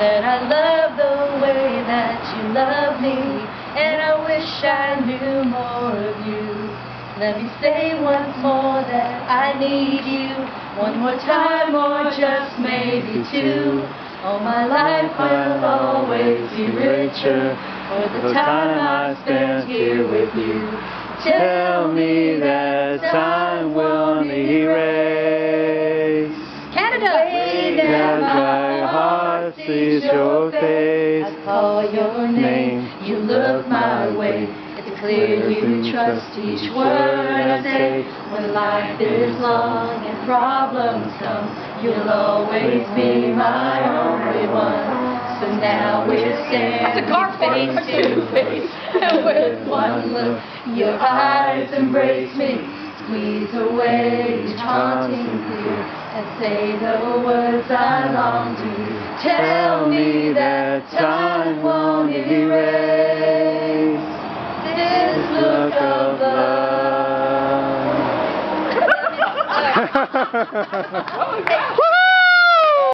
that I love the way that you love me, and I wish I knew more of you. Let me say once more that I need you, one more time or just maybe two. All my life will always be richer for the time I spent here with you. Tell me that time won't erase Canada! As my heart sees your face I call your name, you look my way. It's clear you trust each word I say. When life is long and problems come, you'll always be my only one. So now we're standing face to face, and with one look, your eyes embrace me. Squeeze away each haunting fear and say the words I long to. Tell me that time won't erase this look of love. Oh, love